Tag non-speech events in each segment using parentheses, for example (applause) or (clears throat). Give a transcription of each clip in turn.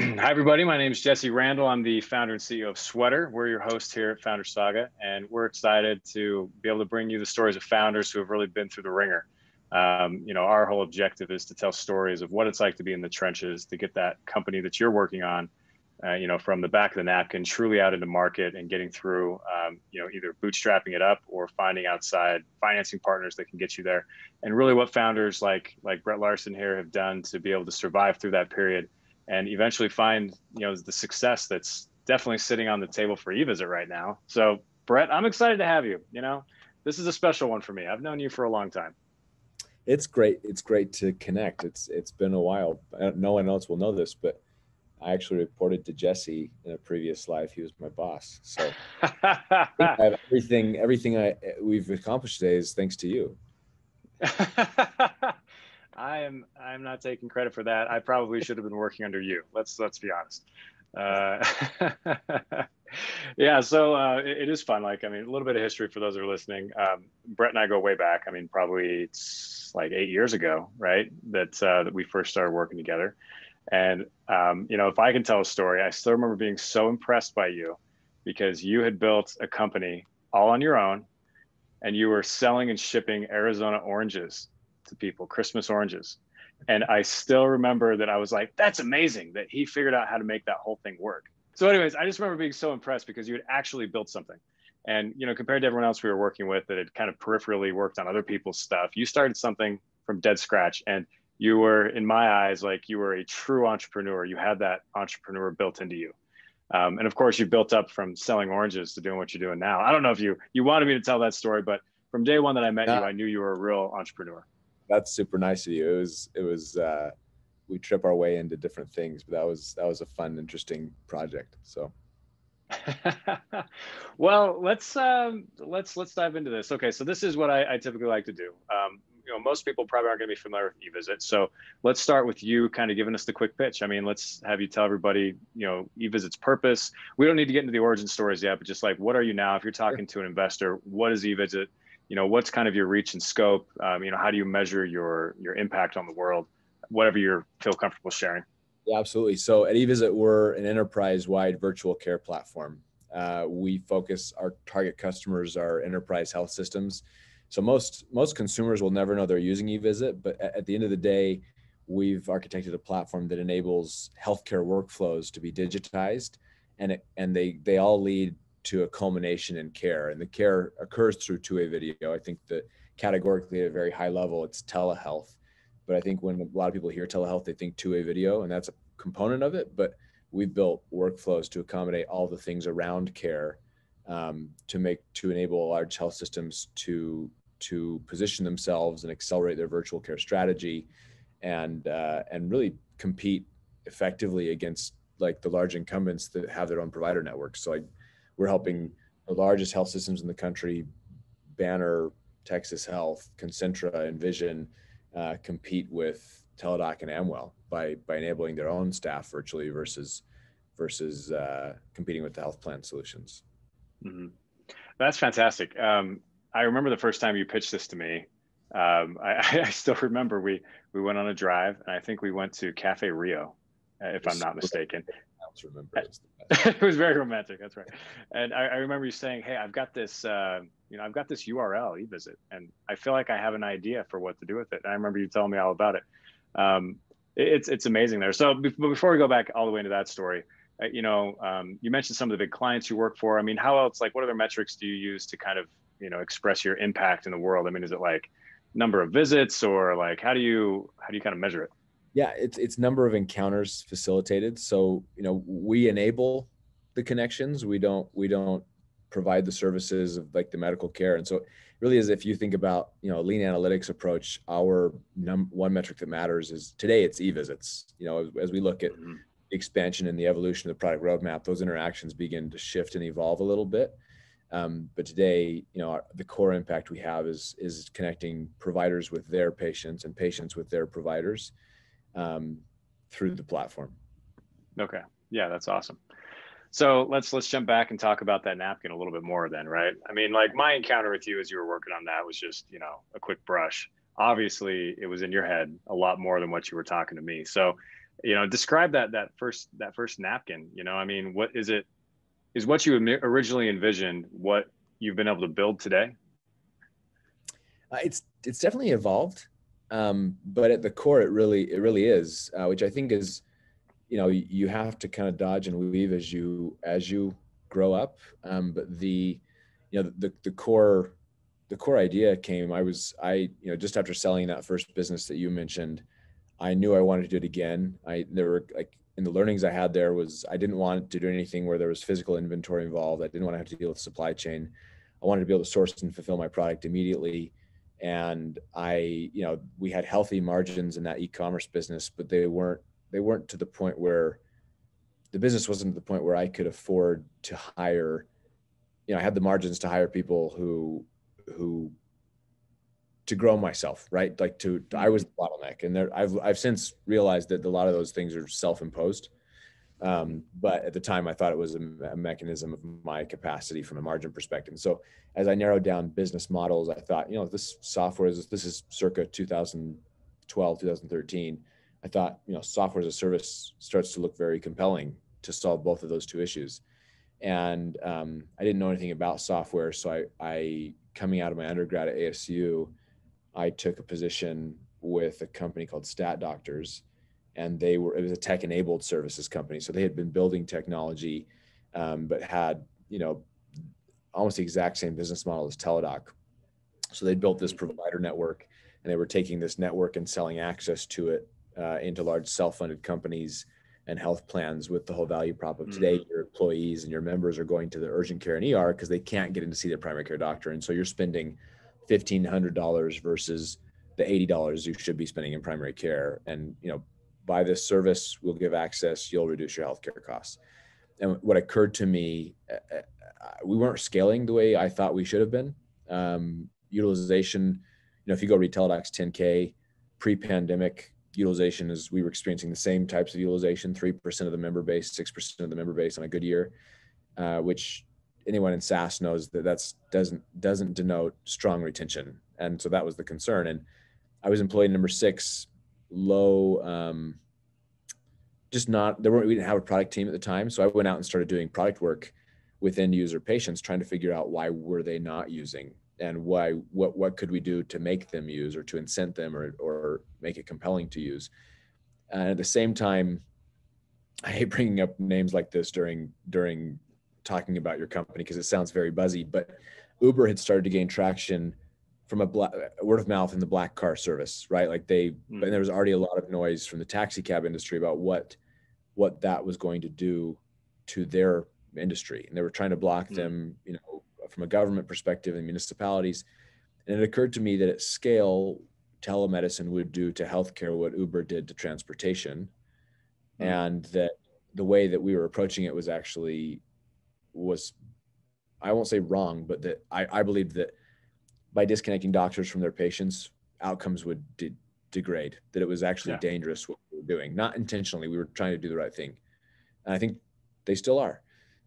(clears throat) Hi, everybody. My name is Jesse Randall. I'm the founder and CEO of Sweater. We're your host here at Founder Saga, and we're excited to be able to bring you the stories of founders who have really been through the ringer. Um, you know, our whole objective is to tell stories of what it's like to be in the trenches, to get that company that you're working on uh, you know, from the back of the napkin truly out into market and getting through, um, you know, either bootstrapping it up or finding outside financing partners that can get you there. And really what founders like, like Bret Larson here have done to be able to survive through that period and eventually find, you know, the success that's definitely sitting on the table for eVisit right now. So Bret, I'm excited to have you, you know, this is a special one for me. I've known you for a long time. It's great. It's great to connect. It's, it's been a while. No one else will know this, but I actually reported to Jesse in a previous life. He was my boss. So (laughs) everything, everything I we've accomplished today is thanks to you. (laughs) I am I'm not taking credit for that. I probably should have been working under you. Let's let's be honest. Uh, (laughs) yeah, so uh, it, it is fun. Like I mean, a little bit of history for those who are listening. Um, Bret and I go way back. I mean, probably it's like eight years ago, right? That uh, that we first started working together. And um, you know, if I can tell a story, I still remember being so impressed by you because you had built a company all on your own, and you were selling and shipping Arizona oranges to people, Christmas oranges. And I still remember that I was like, "That's amazing that he figured out how to make that whole thing work." So, anyways, I just remember being so impressed because you had actually built something. And you know, compared to everyone else we were working with that had kind of peripherally worked on other people's stuff, you started something from dead scratch. And you were in my eyes like you were a true entrepreneur you had that entrepreneur built into you um, and of course you built up from selling oranges to doing what you're doing now i don't know if you you wanted me to tell that story but from day one that i met you i knew you were a real entrepreneur that's super nice of you it was it was uh, we trip our way into different things but that was that was a fun interesting project so (laughs) well let's um, let's let's dive into this okay so this is what i, I typically like to do um, you know most people probably aren't going to be familiar with eVisit. So let's start with you, kind of giving us the quick pitch. I mean, let's have you tell everybody, you know, eVisit's purpose. We don't need to get into the origin stories yet, but just like, what are you now? If you're talking to an investor, what is eVisit? You know, what's kind of your reach and scope? Um, you know, how do you measure your your impact on the world? Whatever you feel comfortable sharing. Yeah, absolutely. So at eVisit, we're an enterprise-wide virtual care platform. Uh, we focus our target customers are enterprise health systems so most most consumers will never know they're using eVisit, but at the end of the day, we've architected a platform that enables healthcare workflows to be digitized, and it, and they they all lead to a culmination in care, and the care occurs through two-way video. I think that categorically at a very high level, it's telehealth, but I think when a lot of people hear telehealth, they think two-way video, and that's a component of it. But we've built workflows to accommodate all the things around care um, to make to enable large health systems to to position themselves and accelerate their virtual care strategy and uh, and really compete effectively against like the large incumbents that have their own provider networks. So like we're helping the largest health systems in the country, Banner, Texas Health, Concentra, Envision, uh, compete with Teladoc and Amwell by by enabling their own staff virtually versus versus uh, competing with the health plan solutions. Mm-hmm. That's fantastic. Um, I remember the first time you pitched this to me. Um, I, (laughs) I, still remember we we went on a drive, and I think we went to Cafe Rio, if I'm not mistaken. Remember. (laughs) it was very romantic. That's right. And I, I, remember you saying, "Hey, I've got this, uh, you know, I've got this URL eVisit, and I feel like I have an idea for what to do with it." And I remember you telling me all about it. Um, it's it's amazing there. So before we go back all the way into that story, uh, you know, um, you mentioned some of the big clients you work for. I mean, how else? Like, what other metrics do you use to kind of you know express your impact in the world i mean is it like number of visits or like how do you how do you kind of measure it yeah it's it's number of encounters facilitated. So you know we enable the connections. We don't we don't provide the services of like the medical care. And so really is if you think about you know lean analytics approach our num- one metric that matters is today it's e-visits. You know as, as we look at mm-hmm. expansion and the evolution of the product roadmap those interactions begin to shift and evolve a little bit. Um, but today, you know, our, the core impact we have is is connecting providers with their patients and patients with their providers um, through the platform. Okay, yeah, that's awesome. So let's let's jump back and talk about that napkin a little bit more then, right? I mean, like my encounter with you as you were working on that was just, you know, a quick brush. Obviously, it was in your head a lot more than what you were talking to me. So you know describe that that first that first napkin you know i mean what is it is what you originally envisioned what you've been able to build today uh, it's it's definitely evolved um, but at the core it really it really is uh, which i think is you know you have to kind of dodge and weave as you as you grow up um, but the you know the the core the core idea came i was i you know just after selling that first business that you mentioned I knew I wanted to do it again. I there were like in the learnings I had there was I didn't want to do anything where there was physical inventory involved. I didn't want to have to deal with supply chain. I wanted to be able to source and fulfill my product immediately. And I, you know, we had healthy margins in that e-commerce business, but they weren't they weren't to the point where the business wasn't to the point where I could afford to hire, you know, I had the margins to hire people who who to grow myself, right? Like to, I was the bottleneck, and there, I've I've since realized that a lot of those things are self-imposed. Um, but at the time, I thought it was a, a, mechanism of my capacity from a margin perspective. So as I narrowed down business models, I thought, you know, this software is this is circa 2012, 2013. I thought, you know, software as a service starts to look very compelling to solve both of those two issues. And um, I didn't know anything about software, so I, I coming out of my undergrad at ASU, I took a position with a company called Stat Doctors, and they were it was a tech enabled services company. So they had been building technology, um, but had you know almost the exact same business model as Teladoc. So they built this provider network, and they were taking this network and selling access to it uh, into large self-funded companies and health plans with the whole value prop of mm-hmm. today your employees and your members are going to the urgent care and ER because they can't get in to see their primary care doctor and so you're spending $1500 versus the $80 you should be spending in primary care and you know buy this service we'll give access you'll reduce your healthcare costs. And what occurred to me uh, uh, we weren't scaling the way i thought we should have been. Um, utilization you know if you go read Teladoc's 10k pre-pandemic utilization is we were experiencing the same types of utilization 3% of the member base 6% of the member base on a good year uh, which anyone in SaaS knows that that's doesn't doesn't denote strong retention, and so that was the concern. And I was employee number six, low, um, just not there weren't we didn't have a product team at the time, so I went out and started doing product work with end user patients, trying to figure out why were they not using and why what what could we do to make them use or to incent them or or make it compelling to use. And at the same time, (laughs) I hate bringing up names like this during during talking about your company because it sounds very buzzy, but Uber had started to gain traction from a black, word of mouth in the black car service, right? Like they, mm. and there was already a lot of noise from the taxi cab industry about what, what that was going to do to their industry. And they were trying to block mm. them, you know, from a government perspective and municipalities. And it occurred to me that at scale, telemedicine would do to healthcare what Uber did to transportation. Mm. And that the way that we were approaching it was actually was I won't say wrong, but that I, I believe that by disconnecting doctors from their patients, outcomes would de- degrade. That it was actually yeah. dangerous what we were doing, not intentionally. We were trying to do the right thing, and I think they still are.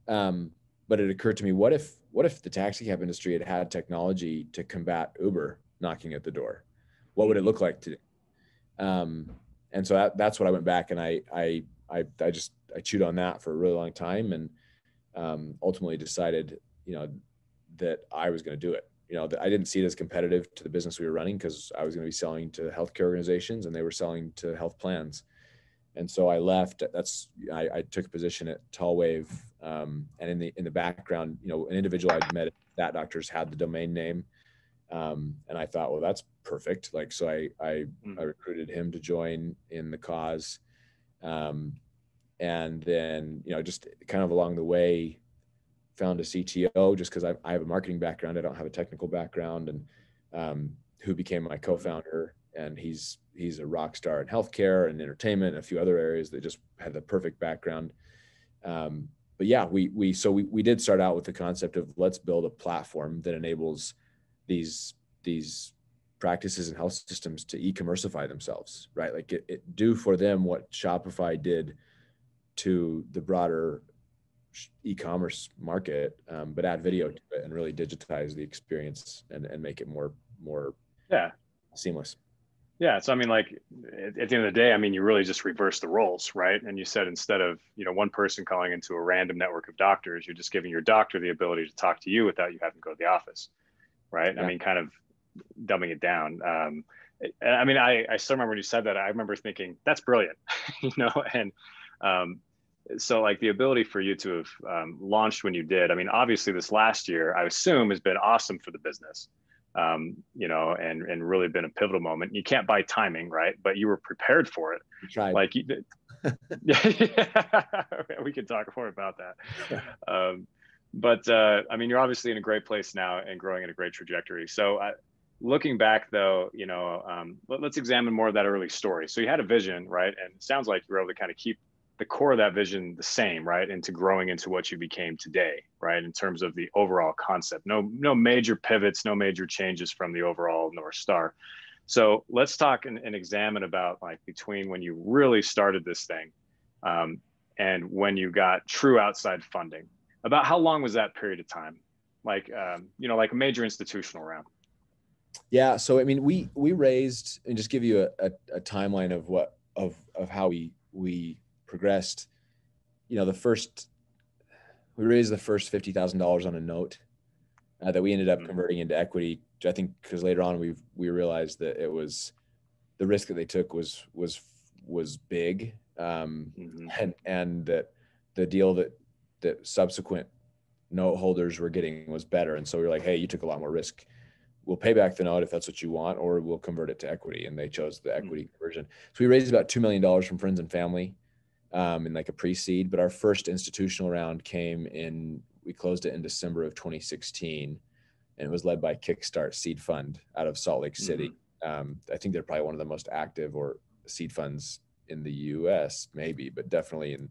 Um, but it occurred to me, what if what if the taxi cab industry had had technology to combat Uber knocking at the door? What would it look like today? Um, and so that, that's what I went back and I, I I I just I chewed on that for a really long time and um, ultimately decided, you know, that I was going to do it. You know, I didn't see it as competitive to the business we were running because I was going to be selling to healthcare organizations and they were selling to health plans. And so I left. That's I, I took a position at Tallwave, um, and in the in the background, you know, an individual I'd met at Stat Doctors had the domain name, um, and I thought, well, that's perfect. Like, so I I, mm. I recruited him to join in the cause, um, and then you know just kind of along the way found a cto just because I, I, have a marketing background. I don't have a technical background. And um, who became my co-founder. And he's he's a rock star in healthcare and entertainment and a few other areas that just had the perfect background. Um, but yeah we we so we, we did start out with the concept of let's build a platform that enables these these practices and health systems to e-commerceify themselves right? Like it, it do for them what shopify did to the broader e-commerce market, um, but add video to it and really digitize the experience and, and make it more more yeah seamless. Yeah. So I mean, like at, at the end of the day, I mean, you really just reverse the roles, right? And you said instead of you know one person calling into a random network of doctors, you're just giving your doctor the ability to talk to you without you having to go to the office, right? Yeah. I mean, kind of dumbing it down. Um, I mean, I, I still remember when you said that. I remember thinking that's brilliant, (laughs) you know, and um, so like the ability for you to have um, launched when you did. I mean, obviously this last year, I assume has been awesome for the business um, you know, and and really been a pivotal moment. You can't buy timing, right? But you were prepared for it. Like, you, yeah, (laughs) (laughs) we could talk more about that. (laughs) Um, but uh, I mean, you're obviously in a great place now and growing at a great trajectory. So, uh, looking back, though, you know, um, let, us examine more of that early story. So, you had a vision, right? And it sounds like you were able to kind of keep the core of that vision the same, right? Into growing into what you became today, right? In terms of the overall concept. No, no major pivots, no major changes from the overall North Star. So let's talk and, and examine about like between when you really started this thing um, and when you got true outside funding. About how long was that period of time? Like, um, you know, like a major institutional round. Yeah. So, I mean, we, we raised and just give you a, a, a timeline of what, of, of how we, we progressed, you know, the first we raised the first fifty thousand dollars on a note uh, that we ended up mm-hmm. converting into equity. I think because later on we we realized that it was the risk that they took was was was big, um, mm-hmm. and and that the deal that that subsequent note holders were getting was better. And so we were like, hey, you took a lot more risk. We'll pay back the note if that's what you want, or we'll convert it to equity. And they chose the mm-hmm. equity mm-hmm. conversion. So we raised about two million dollars from friends and family um, in like a pre-seed, but our first institutional round came in. We closed it in December of 2016, and it was led by Kickstart Seed Fund out of Salt Lake City. Mm-hmm. Um, I think they're probably one of the most active or seed funds in the U.S. maybe, but definitely in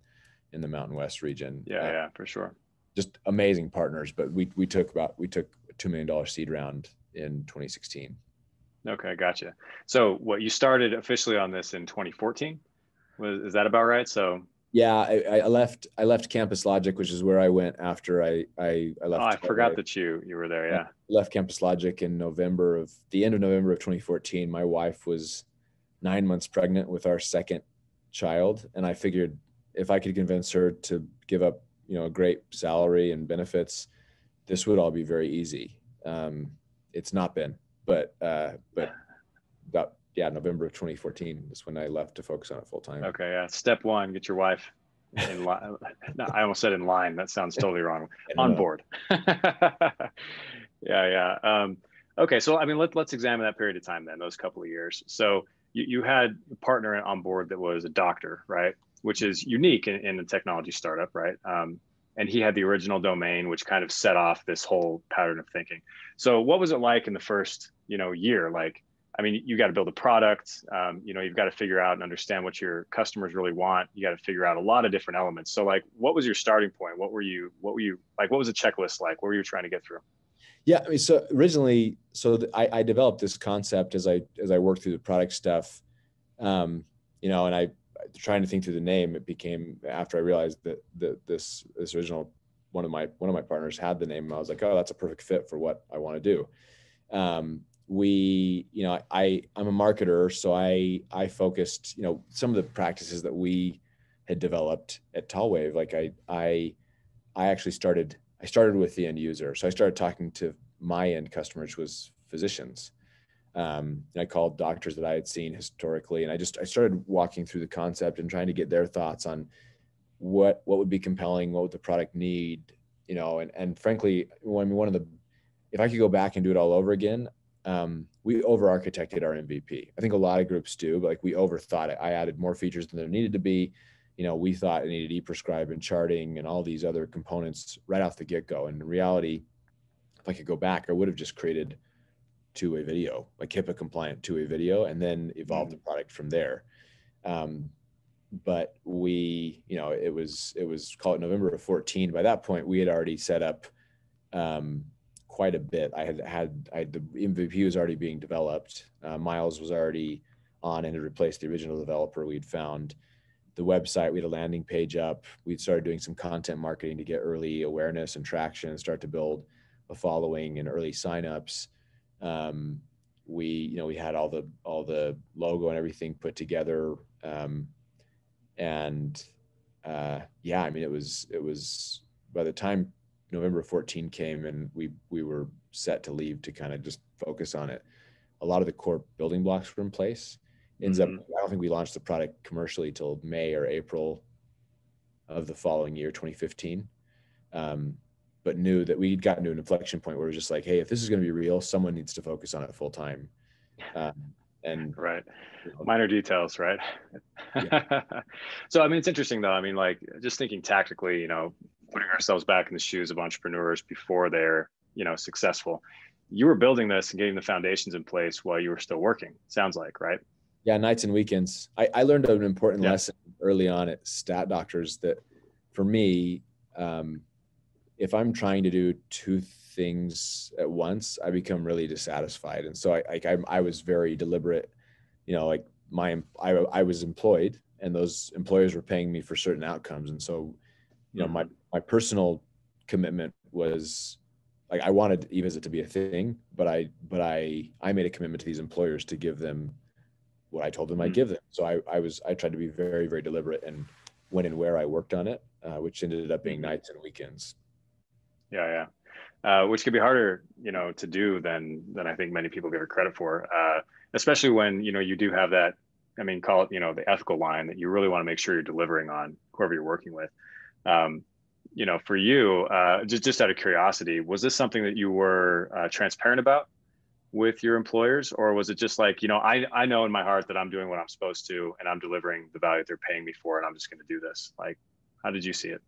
in the Mountain West region. Yeah, uh, yeah, for sure. Just amazing partners, but we we took about we took a two million dollar seed round in 2016. Okay, gotcha. So what you started officially on this in 2014? Was, is that about right? So yeah, I, I, left. I left Campus Logic, which is where I went after I I, I left. Oh, I forgot that you you were there. Yeah, I left Campus Logic in November of the end of November of 2014. My wife was nine months pregnant with our second child, and I figured if I could convince her to give up, you know, a great salary and benefits, this would all be very easy. Um, it's not been, but uh, but about yeah, November of 2014 is when I left to focus on it full time. Okay, yeah. Step one: get your wife in line. (laughs) no, I almost said in line. That sounds totally (laughs) wrong. On board. (laughs) yeah, yeah. Um, okay, so I mean, let, let's examine that period of time then. Those couple of years. So you, you had a partner on board that was a doctor, right? Which is unique in, in a technology startup, right? Um, and he had the original domain, which kind of set off this whole pattern of thinking. So, what was it like in the first, you know, year? Like, I mean, you got to build a product. Um, you know, you've got to figure out and understand what your customers really want. You got to figure out a lot of different elements. So, like, what was your starting point? What were you? What were you like? What was the checklist like? What were you trying to get through? Yeah, I mean, so originally, so I, I developed this concept as I as I worked through the product stuff. Um, you know, and I trying to think through the name. It became after I realized that the, this this original one of my one of my partners had the name. I was like, oh, that's a perfect fit for what I want to do. Um, we you know i i'm a marketer so i i focused you know some of the practices that we had developed at tallwave like i i i actually started i started with the end user. So i started talking to my end customers was physicians. Um, and i called doctors that i had seen historically and i just i started walking through the concept and trying to get their thoughts on what what would be compelling what would the product need you know and and frankly I mean, one of the if i could go back and do it all over again um, we over architected our MVP. I think a lot of groups do, but like we overthought it. I added more features than there needed to be. You know, we thought it needed e-prescribe and charting and all these other components right off the get-go. And in reality, if I could go back, I would have just created two-way video, like HIPAA compliant two-way video, and then evolved the product from there. Um, but we, you know, it was it was called November of 14. By that point, we had already set up um, quite a bit. I had had I had the MVP was already being developed. Uh, Miles was already on and had replaced the original developer we'd found. The website, we had a landing page up. We'd started doing some content marketing to get early awareness and traction, and start to build a following and early signups. Um, we you know we had all the all the logo and everything put together um, and uh, yeah i mean it was it was by the time november 14 came and we we were set to leave to kind of just focus on it a lot of the core building blocks were in place ends mm-hmm. up i don't think we launched the product commercially till may or april of the following year 2015 um, but knew that we'd gotten to an inflection point where it was just like, hey, if this is going to be real, someone needs to focus on it full time. Um, and right, you know, minor details, right? Yeah. (laughs) so I mean, it's interesting though. I mean, like just thinking tactically, you know, putting ourselves back in the shoes of entrepreneurs before they're you know successful. You were building this and getting the foundations in place while you were still working. Sounds like right. Yeah, nights and weekends. I, I learned an important yeah. lesson early on at Stat Doctors that for me, um, if I'm trying to do two things at once, I become really dissatisfied. And so I, like, I, I was very deliberate, you know, like my, I, I was employed and those employers were paying me for certain outcomes. And so, you know, my, my personal commitment was like, I wanted eVisit to be a thing, but I, but I, I made a commitment to these employers to give them what I told them I'd mm-hmm. give them. So I, I was, I tried to be very, very deliberate and when and where I worked on it, uh, which ended up being mm-hmm. nights and weekends. Yeah, yeah. Uh, which could be harder, you know, to do than than I think many people give it credit for. Uh, especially when you know you do have that. I mean, call it you know the ethical line that you really want to make sure you're delivering on whoever you're working with. Um, you know, for you, uh, just just out of curiosity, was this something that you were uh, transparent about with your employers, or was it just like you know, I I know in my heart that I'm doing what I'm supposed to, and I'm delivering the value they're paying me for, and I'm just going to do this. Like, how did you see it?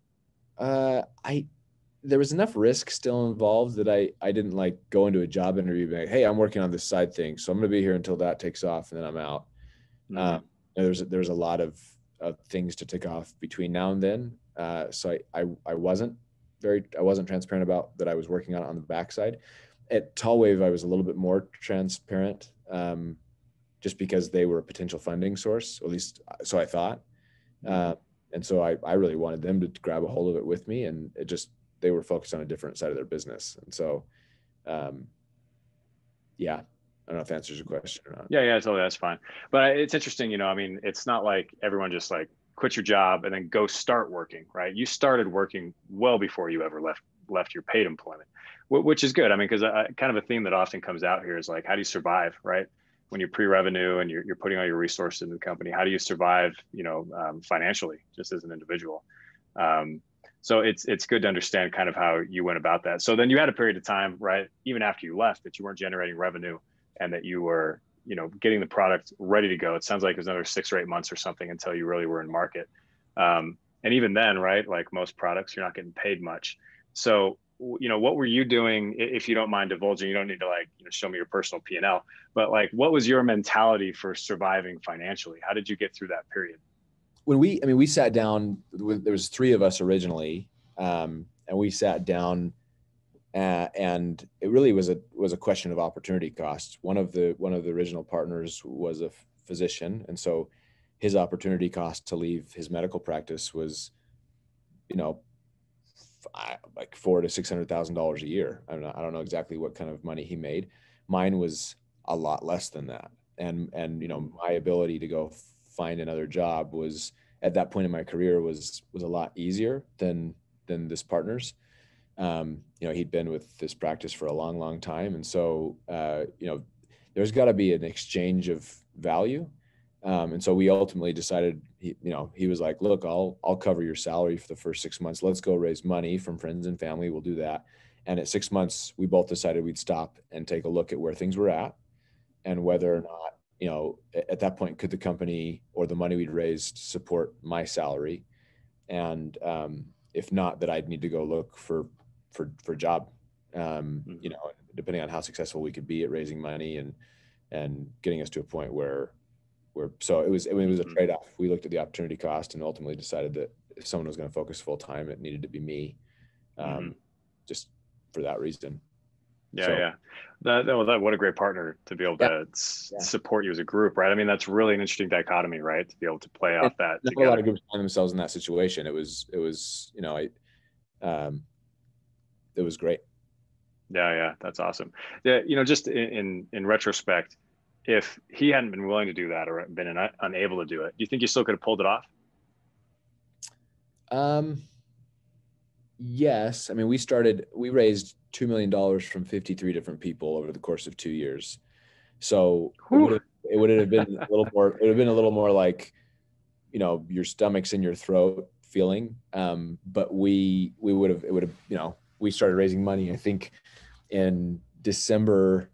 Uh, I there was enough risk still involved that I I didn't like go into a job interview being like, hey, I'm working on this side thing, so I'm going to be here until that takes off, and then I'm out. Mm-hmm. Um, there's there's a lot of, of things to tick off between now and then, uh, so I, I I wasn't very I wasn't transparent about that I was working on it on the backside. At Tallwave, I was a little bit more transparent, um, just because they were a potential funding source, at least so I thought. Mm-hmm. Uh, and so I, I really wanted them to grab a hold of it with me, and it just they were focused on a different side of their business. And so, um, yeah, I don't know if that answers your question or not. Yeah, yeah, totally. That's fine. But it's interesting, you know, I mean, it's not like everyone just like quit your job and then go start working, right? You started working well before you ever left left your paid employment, which is good. I mean, because kind of a theme that often comes out here is like, how do you survive, right? When you're pre-revenue and you're, you're putting all your resources in the company, how do you survive, you know, um, financially, just as an individual? Um, so it's it's good to understand kind of how you went about that so then you had a period of time right even after you left that you weren't generating revenue and that you were you know getting the product ready to go. It sounds like it was another six or eight months or something until you really were in market. Um, and even then right like most products you're not getting paid much. So you know what were you doing if you don't mind divulging you don't need to like you know show me your personal p&l but like what was your mentality for surviving financially? How did you get through that period? When we, I mean, we sat down. There was three of us originally, um, and we sat down, uh, and it really was a was a question of opportunity costs. One of the one of the original partners was a physician, and so his opportunity cost to leave his medical practice was, you know, like four to six hundred thousand dollars a year. I don't know. I don't know exactly what kind of money he made. Mine was a lot less than that, and and you know my ability to go find another job was at that point in my career was was a lot easier than than this partner's. Um, you know, he'd been with this practice for a long, long time, and so uh, you know, there's got to be an exchange of value. Um, and so we ultimately decided, he, you know, he was like, "Look, I'll I'll cover your salary for the first six months. Let's go raise money from friends and family. We'll do that." And at six months, we both decided we'd stop and take a look at where things were at, and whether or not you know, at that point, could the company or the money we'd raised support my salary? And um, if not, that I'd need to go look for for for job. Um, mm-hmm. You know, depending on how successful we could be at raising money and and getting us to a point where where so it was it was a mm-hmm. trade off. We looked at the opportunity cost and ultimately decided that if someone was going to focus full time, it needed to be me, um, mm-hmm. just for that reason. Yeah, so, yeah. That, that, that, what a great partner to be able yeah, to yeah. support you as a group, right? I mean, that's really an interesting dichotomy, right? To be able to play off that. A lot of groups find themselves in that situation. It was, it was, you know, I, um, it was great. Yeah, yeah, that's awesome. Yeah, you know, just in in, in retrospect, if he hadn't been willing to do that or been un- unable to do it, do you think you still could have pulled it off? Um, yes. I mean, we started, we raised $2 million from 53 different people over the course of two years. So it would, have, it would have been a little more, it would have been a little more like, you know, your stomach's in your throat feeling. Um, but we, we would have, it would have, you know, we started raising money, I think in December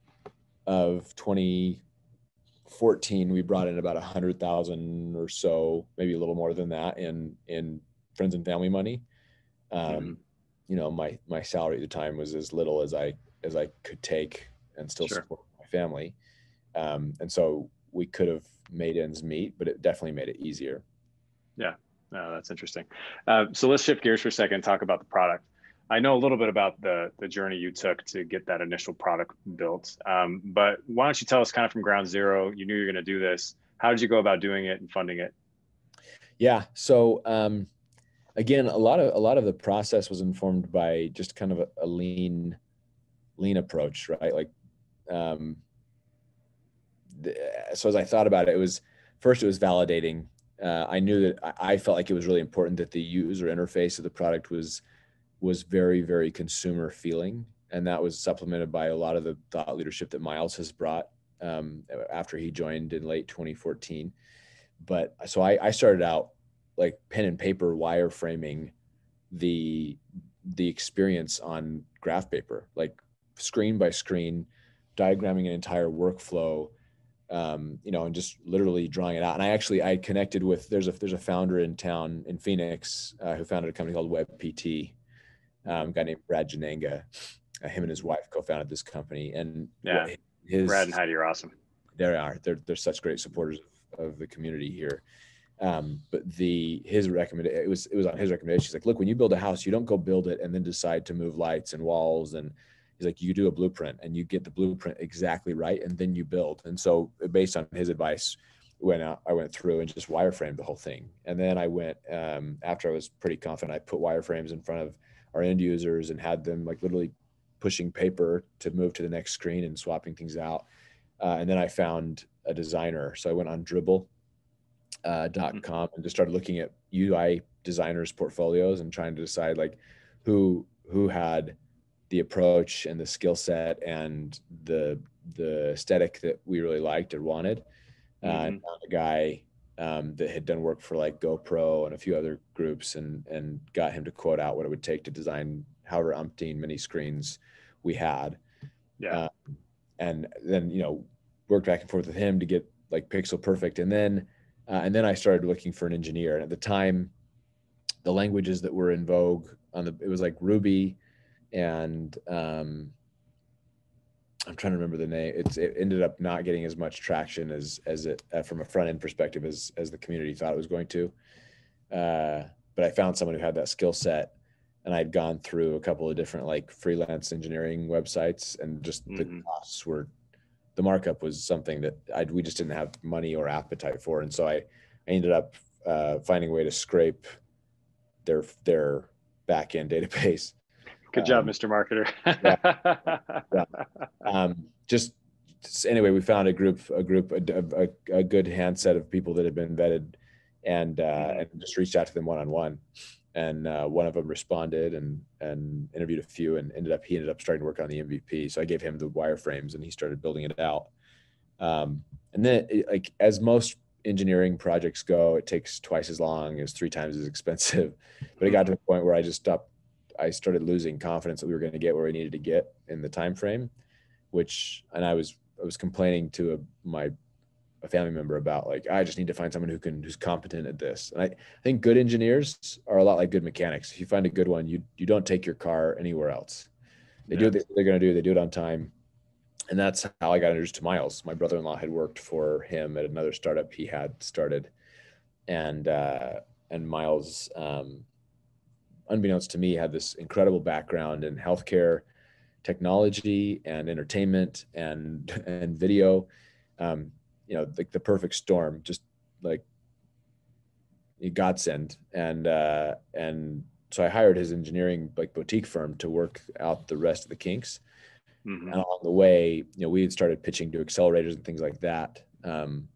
of 2014, we brought in about a hundred thousand or so, maybe a little more than that in, in friends and family money. Um, mm-hmm. You know, my my salary at the time was as little as I as I could take and still sure. support my family, um, and so we could have made ends meet, but it definitely made it easier. Yeah, no, that's interesting. Uh, so let's shift gears for a second and talk about the product. I know a little bit about the the journey you took to get that initial product built, um, but why don't you tell us kind of from ground zero? You knew you were going to do this. How did you go about doing it and funding it? Yeah, so um, again, a lot of a lot of the process was informed by just kind of a, a lean, lean approach, right? Like, um, the, so as I thought about it, it was first it was validating. Uh, I knew that I, I felt like it was really important that the user interface of the product was was very very consumer feeling, and that was supplemented by a lot of the thought leadership that Miles has brought um, after he joined in late 2014. But so I, I started out like pen and paper wireframing the the experience on graph paper, like screen by screen, diagramming an entire workflow, um, you know, and just literally drawing it out. And I actually I connected with there's a there's a founder in town in Phoenix uh, who founded a company called WebPT, um, a guy named Brad Jannenga. Uh, him and his wife co-founded this company, and yeah, his, Brad and Heidi are awesome. They are. They're they're such great supporters of, of the community here. Um, but the his recommendation it was it was on his recommendation. He's like, look, when you build a house, you don't go build it and then decide to move lights and walls and he's like, you do a blueprint and you get the blueprint exactly right and then you build. And so based on his advice, out, I went through and just wireframed the whole thing. And then I went um, after I was pretty confident, I put wireframes in front of our end users and had them like literally pushing paper to move to the next screen and swapping things out. Uh, and then I found a designer. So I went on Dribbble uh, dot mm. com and just started looking at UI designers portfolios and trying to decide like who who had the approach and the skill set and the the aesthetic that we really liked or wanted. Uh, mm-hmm. Uh, and found a guy um, that had done work for like GoPro and a few other groups and and got him to quote out what it would take to design however umpteen mini screens we had. Yeah. Uh, and then you know worked back and forth with him to get like pixel perfect and then uh, and then I started looking for an engineer. And at the time, the languages that were in vogue on the it was like Ruby, and um, I'm trying to remember the name. It's it ended up not getting as much traction as as it uh, from a front end perspective as as the community thought it was going to. Uh, but I found someone who had that skill set, and I'd gone through a couple of different like freelance engineering websites, and just mm-hmm. the costs were the markup was something that I, we just didn't have money or appetite for. And so I, I ended up uh, finding a way to scrape their, their back end database. Good job, um, Mr. Marketer. yeah, (laughs) yeah. Um, just, just, anyway, we found a group, a group, a, a, a, good handset of people that had been vetted and, uh, mm-hmm. and just reached out to them one-on-one and uh, one of them responded and and interviewed a few and ended up he ended up starting to work on the MVP. So I gave him the wireframes and he started building it out. Um, and then like as most engineering projects go, it takes twice as long, it's three times as (laughs) expensive. But it got to the point where I just stopped. I started losing confidence that we were going to get where we needed to get in the time frame, which and I was I was complaining to a, my a family member about like I just need to find someone who can who's competent at this. And I, I think good engineers are a lot like good mechanics. If you find a good one, you you don't take your car anywhere else. They yeah. do what they're going to do. They do it on time, and that's how I got introduced to Miles. My brother-in-law had worked for him at another startup he had started, and uh, and Miles, um, unbeknownst to me, had this incredible background in healthcare, technology, and entertainment, and and video. Um, you know like the perfect storm just like a godsend and uh and so i hired his engineering like boutique firm to work out the rest of the kinks Mm-hmm. And along the way, you know, we had started pitching to accelerators and things like that. Um,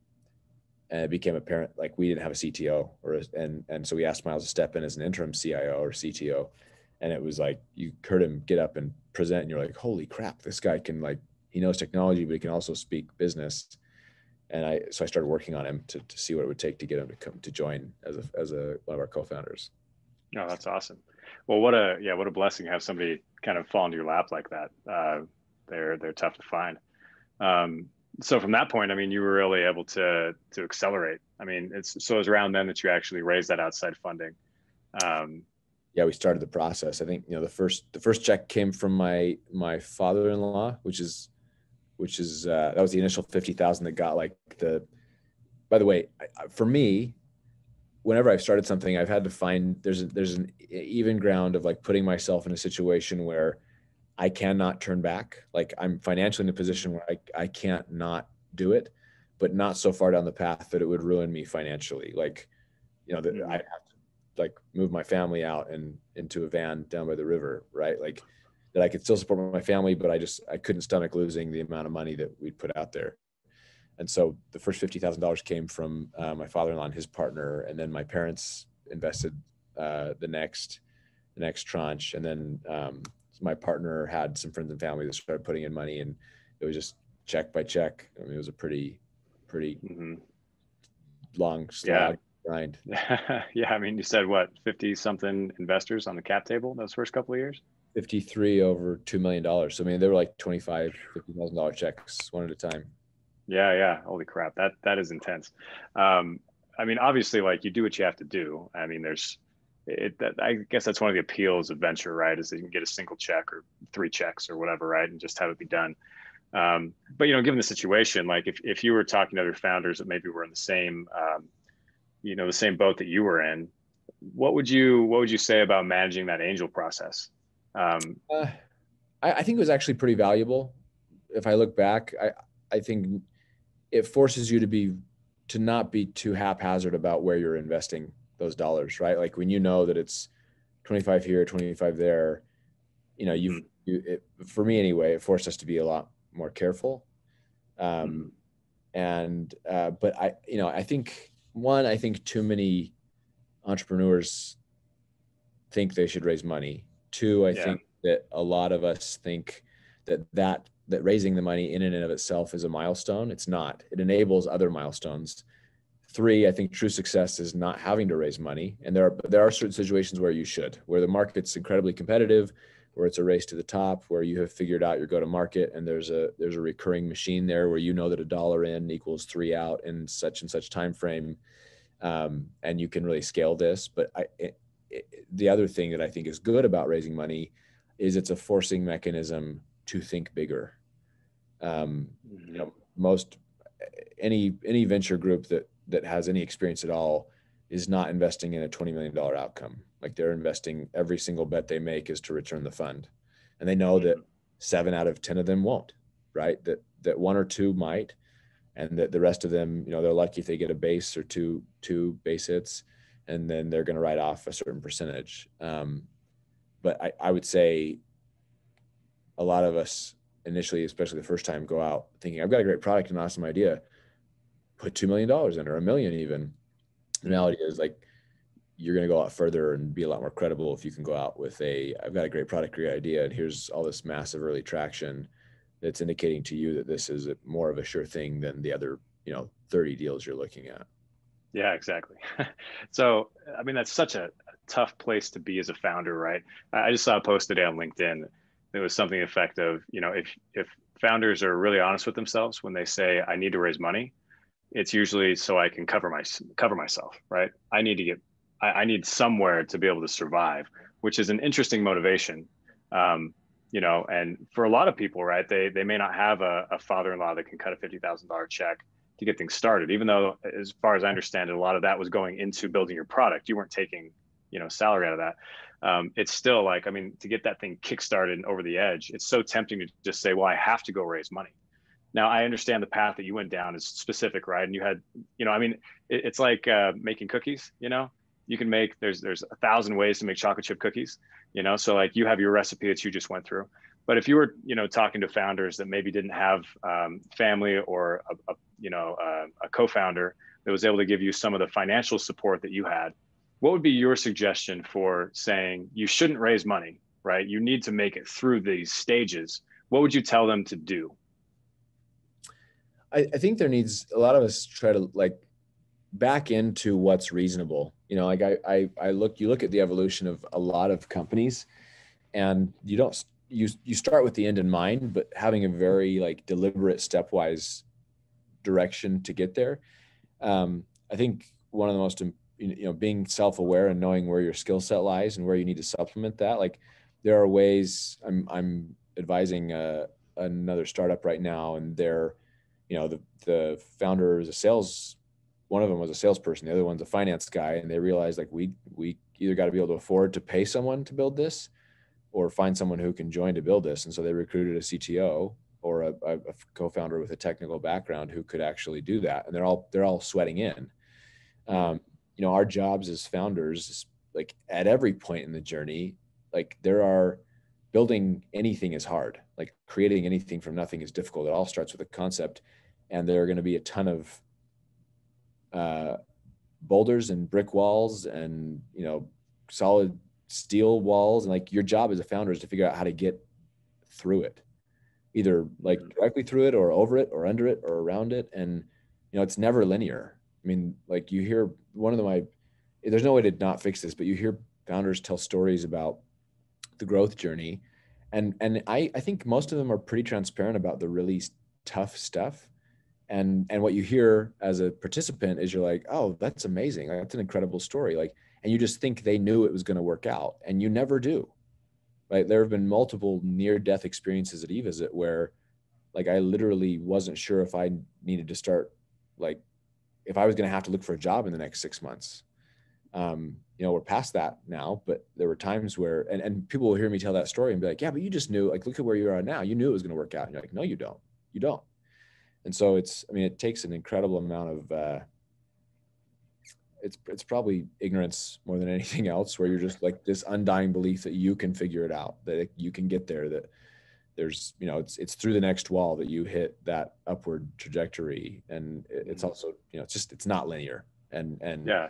and it became apparent like we didn't have a CTO or and and so we asked Miles to step in as an interim CIO or CTO, and it was like you heard him get up and present, and you're like, holy crap, this guy can like he knows technology, but he can also speak business. And I so I started working on him to, to see what it would take to get him to come to join as a as a one of our co-founders. Oh, that's awesome. Well, what a yeah, what a blessing to have somebody kind of fall into your lap like that. Uh, they're they're tough to find. Um, so from that point, I mean, you were really able to to accelerate. I mean, it's so it was around then that you actually raised that outside funding. Um, yeah, we started the process. I think you know the first the first check came from my my father-in-law, which is which is uh, that was the initial fifty thousand that got like the. By the way, for me, whenever I've started something, I've had to find there's a, there's an even ground of like putting myself in a situation where I cannot turn back. Like I'm financially in a position where I, I can't not do it, but not so far down the path that it would ruin me financially. Like, you know, that mm-hmm. I have to like move my family out and into a van down by the river, right? Like that I could still support my family, but I just I couldn't stomach losing the amount of money that we'd put out there. And so the first fifty thousand dollars came from uh, my father-in-law and his partner, and then my parents invested uh, the next the next tranche, and then um, my partner had some friends and family that started putting in money, and it was just check by check. I mean, it was a pretty, pretty mm-hmm. long slog yeah. grind. (laughs) yeah, I mean, you said what fifty something investors on the cap table those first couple of years. 53 over $2 million. So, I mean, they were like 25, $50,000 checks one at a time. Yeah. Yeah. Holy crap. That, that is intense. Um, I mean, obviously like you do what you have to do. I mean, there's, it, that, I guess that's one of the appeals of venture, right? Is that you can get a single check or three checks or whatever, right? And just have it be done. Um, but you know, given the situation, like if, if you were talking to other founders that maybe were in the same, um, you know, the same boat that you were in, what would you what would you say about managing that angel process? Um, uh, I, I think it was actually pretty valuable. If I look back, I I think it forces you to be to not be too haphazard about where you're investing those dollars, right? Like when you know that it's 25 here, 25 there, you know, you've, mm-hmm. you, it, for me anyway, it forced us to be a lot more careful. Um, mm-hmm. and, uh, but I, you know, I think one, I think too many entrepreneurs think they should raise money. Two, I yeah. think that a lot of us think that that that raising the money in and of itself is a milestone. It's not. It enables other milestones. Three, I think true success is not having to raise money. And there are there are certain situations where you should, where the market's incredibly competitive, where it's a race to the top, where you have figured out your go to market and there's a there's a recurring machine there where you know that a dollar in equals three out in such and such time frame. Um, and you can really scale this. But I, it, it, the other thing that I think is good about raising money is it's a forcing mechanism to think bigger. Um, you know, most any any venture group that that has any experience at all is not investing in a $20 million outcome. Like they're investing every single bet they make is to return the fund. And they know that seven out of 10 of them won't, right? That, that one or two might, and that the rest of them, you know, they're lucky if they get a base or two, two base hits, and then they're going to write off a certain percentage. Um, but I, I would say a lot of us initially, especially the first time, go out thinking, I've got a great product and awesome idea put $2 million in or a million even. The reality is like, you're going to go out further and be a lot more credible if you can go out with a, I've got a great product, great idea. And here's all this massive early traction that's indicating to you that this is more of a sure thing than the other, you know, 30 deals you're looking at. Yeah, exactly. (laughs) so, I mean, that's such a tough place to be as a founder, right? I just saw a post today on LinkedIn. It was something effective. You know, if if founders are really honest with themselves when they say, "I need to raise money," it's usually so I can cover my cover myself, right? I need to get, I, I need somewhere to be able to survive, which is an interesting motivation. Um, you know, and for a lot of people, right, they they may not have a, a father-in-law that can cut a fifty thousand dollar check to get things started. Even though, as far as I understand it, a lot of that was going into building your product. You weren't taking, you know, salary out of that. Um, it's still like, I mean, to get that thing kickstarted and over the edge, it's so tempting to just say, well, I have to go raise money. Now I understand the path that you went down is specific, right? And you had, you know, I mean, it, it's like uh, making cookies. You know, you can make there's there's a thousand ways to make chocolate chip cookies. You know, so like you have your recipe that you just went through. but if you were you know talking to founders that maybe didn't have um, family or a, a you know a co-founder that was able to give you some of the financial support that you had what would be your suggestion for saying you shouldn't raise money right you need to make it through these stages what would you tell them to do I, I think there needs a lot of us try to like back into what's reasonable. You know like I, I i look you look at the evolution of a lot of companies and you don't you you start with the end in mind but having a very like deliberate stepwise direction to get there um, i think one of the most you know being self-aware and knowing where your skill set lies and where you need to supplement that like there are ways i'm i'm advising uh, another startup right now and they're you know the the founder is a sales one of them was a salesperson the other one's a finance guy and they realized like we we either got to be able to afford to pay someone to build this or find someone who can join to build this. And so they recruited a cto or a, a co-founder with a technical background who could actually do that. And they're all they're all sweating in. Um, you know our jobs as founders like at every point in the journey like there are building anything is hard like creating anything from nothing is difficult it all starts with a concept and there are going to be a ton of uh, boulders and brick walls and you know solid steel walls and like your job as a founder is to figure out how to get through it either like mm-hmm. directly through it or over it or under it or around it and you know it's never linear i mean like you hear one of the my there's no way to not fix this, but you hear founders tell stories about the growth journey. And and I, I think most of them are pretty transparent about the really tough stuff. And and what you hear as a participant is you're like, oh, that's amazing. That's an incredible story. Like, and you just think they knew it was going to work out, and you never do. Right. There have been multiple near death experiences at eVisit where like I literally wasn't sure if I needed to start like if I was going to have to look for a job in the next six months. Um, you know, we're past that now, but there were times where, and, and people will hear me tell that story and be like, yeah, but you just knew, like, look at where you are now. You knew it was going to work out. And you're like, no, you don't. You don't. And so it's, I mean, it takes an incredible amount of, uh, it's, it's probably ignorance more than (laughs) anything else, where you're just like this undying belief that you can figure it out, that you can get there, that there's you know it's it's through the next wall that you hit that upward trajectory and it's mm-hmm. also you know it's just it's not linear and and yeah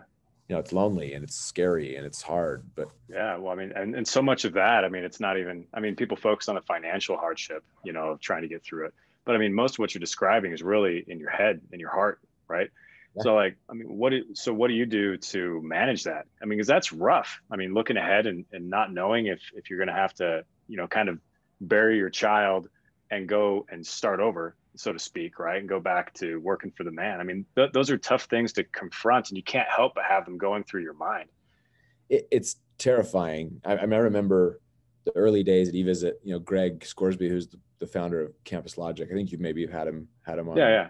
you know it's lonely and it's scary and it's hard but yeah well i mean and, and so much of that i mean it's not even i mean people focus on the financial hardship you know of trying to get through it. But i mean most of what you're describing is really in your head in your heart right? Yeah. so like i mean what do, so what do you do to manage that? I mean because that's rough. I mean looking ahead and, and not knowing if if you're going to have to you know kind of bury your child and go and start over so to speak right and go back to working for the man. I mean th- those are tough things to confront and you can't help but have them going through your mind. It, it's terrifying. I, I, mean, I remember the early days at eVisit you know greg scoresby who's the, the founder of CampusLogic. I think you maybe had him had him on. Yeah yeah.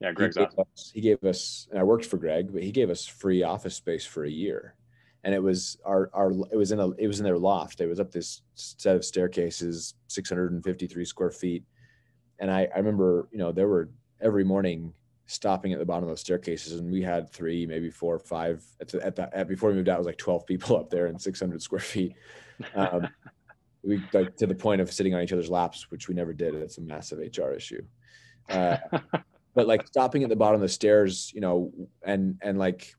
Yeah greg's he gave, awesome. us, he gave us and i worked for greg but he gave us free office space for a year. And it was our our it was in a it was in their loft. It was up this set of staircases, 653 square feet, and I I remember you know there were every morning stopping at the bottom of those staircases, and we had three, maybe four, or five at the, at, the, at before we moved out. It was like 12 people up there in 600 square feet. Um, (laughs) we like to the point of sitting on each other's laps, which we never did. It's a massive HR issue. Uh, (laughs) but like stopping at the bottom of the stairs, you know, and and like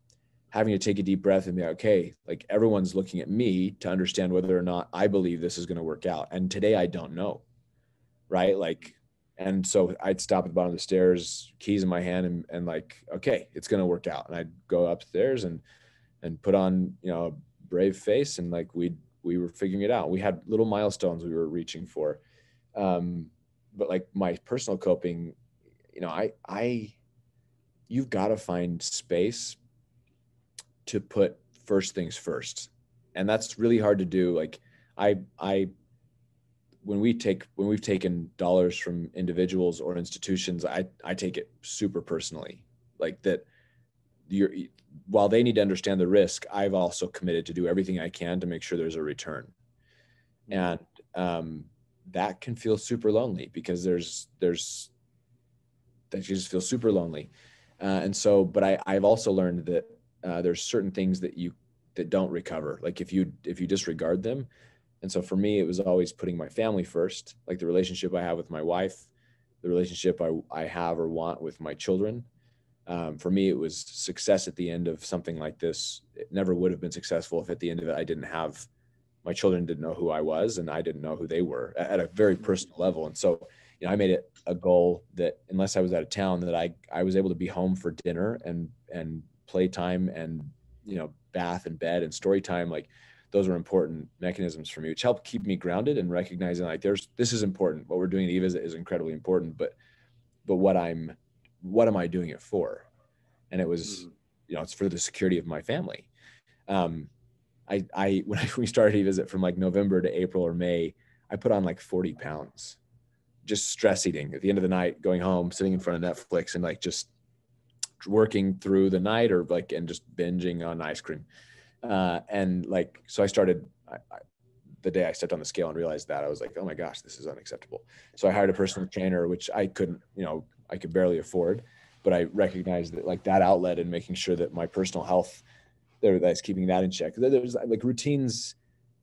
having to take a deep breath and be like, okay, like everyone's looking at me to understand whether or not I believe this is going to work out. And today I don't know. Right. Like, and so I'd stop at the bottom of the stairs, keys in my hand, and, and like, okay, it's going to work out. And I'd go upstairs and, and put on, you know, a brave face. And like, we, we were figuring it out. We had little milestones we were reaching for. Um, but like my personal coping, you know, I, I, you've got to find space to put first things first and that's really hard to do like i i when we take when we've taken dollars from individuals or institutions i i take it super personally. Like that you're while they need to understand the risk i've also committed to do everything i can to make sure there's a return. Mm-hmm. and um, that can feel super lonely because there's there's that you just feel super lonely. Uh, and so but i i've also learned that uh, there's certain things that you that don't recover. Like if you if you disregard them And so for me, it was always putting my family first, like the relationship I have with my wife, the relationship I, I have or want with my children. Um, for me, it was success at the end of something like this. It never would have been successful if at the end of it, I didn't have my children didn't know who I was and I didn't know who they were at a very personal level. And so, you know, I made it a goal that unless I was out of town, that I, I was able to be home for dinner and, and playtime and, you know, bath and bed and story time. Like those were important mechanisms for me, which helped keep me grounded and recognizing like there's this is important. What we're doing at eVisit is incredibly important, but but what I'm what am I doing it for? And it was, mm-hmm. you know, it's for the security of my family. Um, I I (laughs) when I, we started eVisit from like November to April or May, I put on like 40 pounds, just stress eating at the end of the night, going home, sitting in front of Netflix and like just working through the night or like and just binging on ice cream uh, and like, so I started I, I, the day I stepped on the scale and realized that I was like, oh my gosh, this is unacceptable. So I hired a personal trainer, which I couldn't, you know, I could barely afford, but I recognized that like that outlet and making sure that my personal health there that's keeping that in check. There's like routines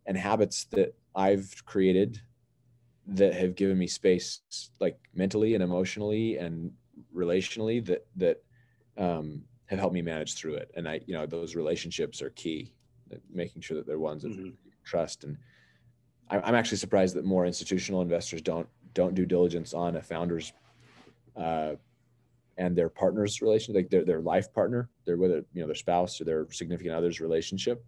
and habits that I've created that have given me space like mentally and emotionally and relationally that that um, have helped me manage through it. And I, you know, those relationships are key, making sure that they're ones of mm-hmm. trust. And I'm actually surprised that more institutional investors don't don't do diligence on a founder's uh, and their partner's relationship, like their their life partner, their whether you know their spouse or their significant other's relationship,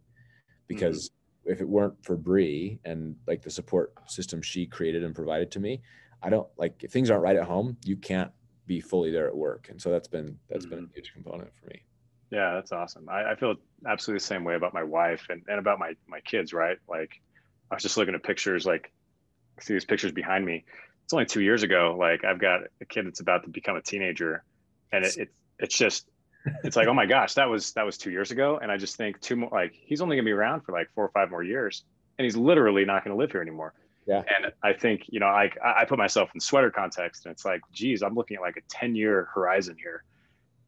because. Mm-hmm. If it weren't for Bree and like the support system she created and provided to me, I don't like if things aren't right at home, you can't be fully there at work. And so that's been that's mm-hmm. been a mm-hmm. huge component for me. Yeah, that's awesome. I, I, feel absolutely the same way about my wife and, and about my my kids, right? Like I was just looking at pictures, like see these pictures behind me. It's only two years ago. Like I've got a kid that's about to become a teenager. And it, it it's just it's like, oh my gosh, that was that was two years ago. And I just think two more like he's only gonna be around for like four or five more years. And he's literally not gonna live here anymore. Yeah. And I think, you know, I, I put myself in sweater context and it's like, geez, I'm looking at like a 10 year horizon here.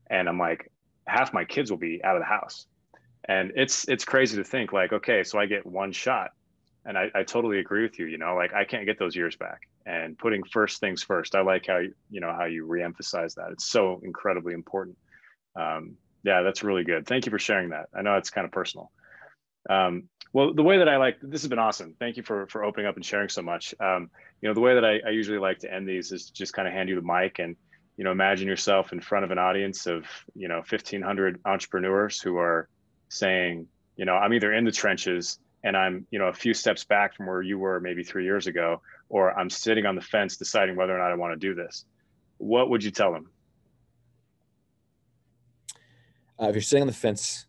And I'm like, half my kids will be out of the house. And it's, it's crazy to think like, okay, so I get one shot. And I, I totally agree with you, you know, like I can't get those years back and putting first things first. I like how, you know, how you reemphasize that. It's so incredibly important. Um, yeah, that's really good. Thank you for sharing that. I know it's kind of personal. Um, well, the way that I like this has been awesome. Thank you for for opening up and sharing so much. Um, you know, the way that I, I usually like to end these is just kind of hand you the mic and you know imagine yourself in front of an audience of you know 1500 entrepreneurs who are saying you know i'm either in the trenches and i'm you know a few steps back from where you were maybe three years ago or i'm sitting on the fence deciding whether or not i want to do this what would you tell them uh, if you're sitting on the fence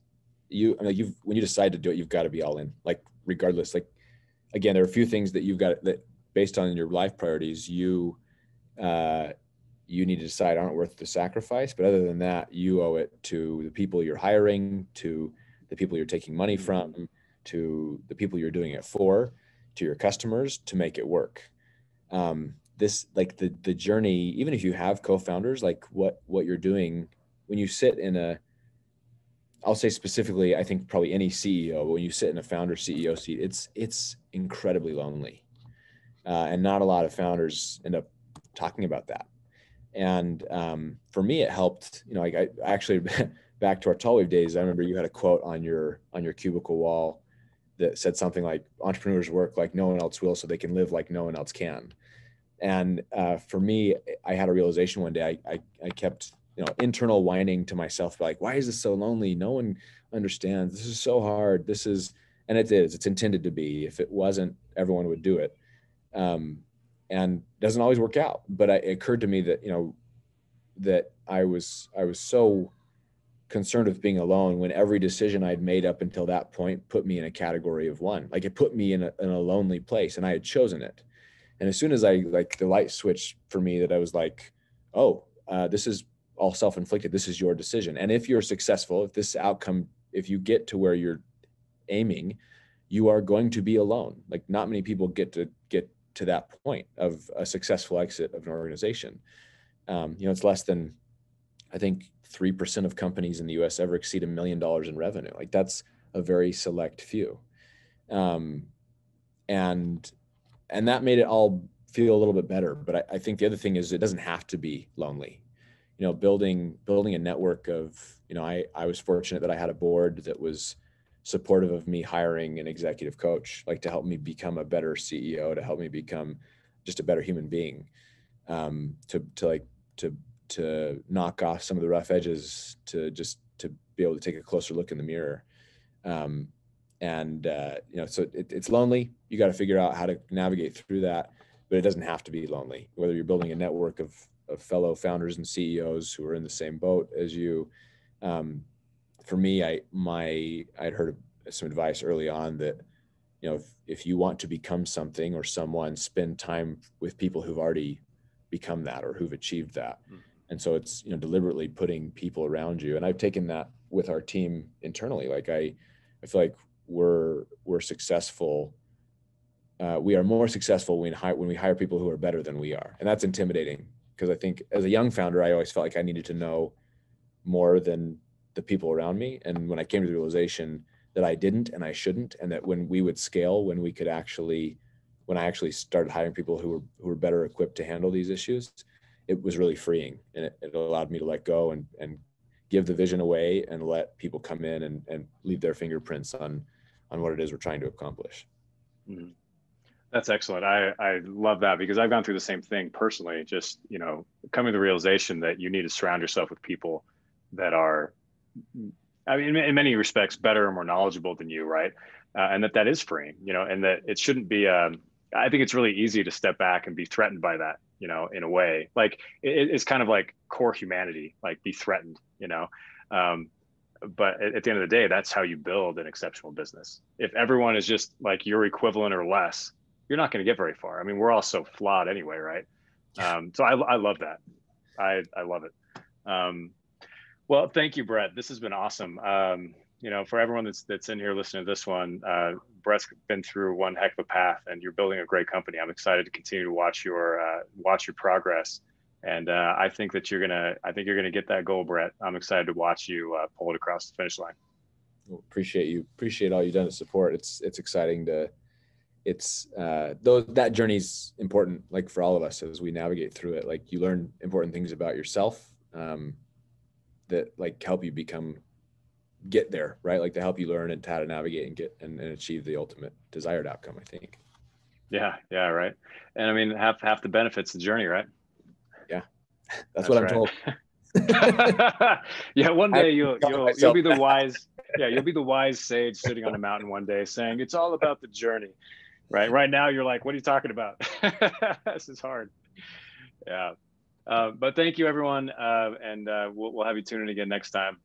you I mean, you've when you decide to do it, you've got to be all in. Like regardless, like again, there are a few things that you've got that based on your life priorities, you uh, you need to decide aren't worth the sacrifice. But other than that, you owe it to the people you're hiring, to the people you're taking money from, to the people you're doing it for, to your customers to make it work. Um, this like the the journey, even if you have co-founders, like what what you're doing when you sit in a I'll say specifically, I think probably any CEO, when you sit in a founder CEO seat, it's it's incredibly lonely, uh, and not a lot of founders end up talking about that. And um, for me, it helped. You know, like I actually (laughs) back to our Tallwave days. I remember you had a quote on your on your cubicle wall that said something like "Entrepreneurs work like no one else will, so they can live like no one else can." And uh, for me, I had a realization one day. I I, I kept you know internal whining to myself like why is this so lonely? No one understands. This is so hard. This is and it is. It's intended to be. If it wasn't everyone would do it. Um, and doesn't always work out. But I, it occurred to me that you know that i was i was so concerned with being alone when every decision i'd made up until that point put me in a category of one. Like it put me in a, in a lonely place and i had chosen it. And as soon as i like the light switched for me that i was like oh uh, this is all self-inflicted this is your decision. And if you're successful if this outcome if you get to where you're aiming you are going to be alone. Like not many people get to get to that point of a successful exit of an organization. Um, you know it's less than i think 3% of companies in the us ever exceed a million dollars in revenue. Like that's a very select few. Um, and and that made it all feel a little bit better. But I, I think the other thing is it doesn't have to be lonely. You know, building building a network of you know I I was fortunate that I had a board that was supportive of me hiring an executive coach, like to help me become a better CEO, to help me become just a better human being, um, to to like to to knock off some of the rough edges, to just to be able to take a closer look in the mirror. Um, and uh, you know, so it, it's lonely. You got to figure out how to navigate through that, but it doesn't have to be lonely. Whether you're building a network of of fellow founders and CEOs who are in the same boat as you. Um, for me, I my I'd heard some advice early on that you know if, if you want to become something or someone, spend time with people who've already become that or who've achieved that. Mm. And so it's you know deliberately putting people around you. And I've taken that with our team internally. Like I, I feel like we're we're successful. Uh, we are more successful when, hire, when we hire people who are better than we are, and that's intimidating because I think as a young founder, I always felt like I needed to know more than the people around me. And when I came to the realization that I didn't and I shouldn't, and that when we would scale, when we could actually, when I actually started hiring people who were who were better equipped to handle these issues, it was really freeing, and it, it allowed me to let go and and give the vision away and let people come in and and leave their fingerprints on on what it is we're trying to accomplish. Mm-hmm. That's excellent. I, I love that because I've gone through the same thing personally. Just you know, coming to the realization that you need to surround yourself with people that are I mean, in many respects, better and more knowledgeable than you, right? Uh, and that that is freeing, you know, and that it shouldn't be. Um, I think it's really easy to step back and be threatened by that, you know, in a way. Like it, it's kind of like core humanity, like be threatened, you know. Um, but at, at the end of the day, that's how you build an exceptional business. If everyone is just like your equivalent or less, you're not going to get very far. I mean, we're all so flawed anyway, right? (laughs) Um, so I, I love that. I, I love it. Um, well, thank you, Bret. This has been awesome. Um, you know, for everyone that's that's in here listening to this one, uh, Bret's been through one heck of a path, and you're building a great company. I'm excited to continue to watch your uh, watch your progress, and uh, I think that you're gonna I think you're gonna get that goal, Bret. I'm excited to watch you uh, pull it across the finish line. Well, appreciate you. Appreciate all you've done to support. It's it's exciting to. It's uh, though that journey's important, like for all of us as we navigate through it. Like you learn important things about yourself. Um, that like help you become get there, right? Like to help you learn and how to navigate and get and, and achieve the ultimate desired outcome, I think. Yeah, yeah, right. And I mean half half the benefits the journey, right? Yeah. (laughs) That's, That's what I'm told. (laughs) yeah, one day you'll you'll you'll be the wise (laughs) yeah, you'll be the wise sage sitting on a mountain one day saying it's all about the journey. Right. Right now you're like, what are you talking about? (laughs) this is hard. Yeah. Uh, but thank you, everyone, uh, and uh, we'll, we'll have you tune in again next time.